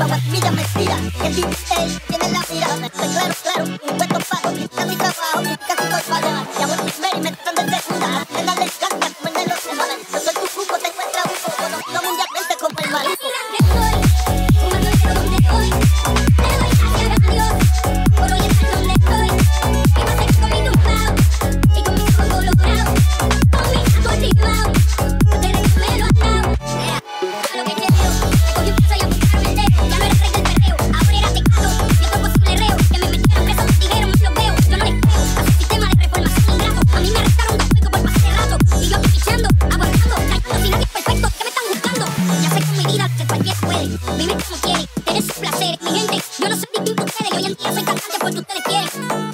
Chihuahua, mira, me tira, el DJ tiene la mirada, claro, claro, Yo Soy cantante porque ustedes quieren.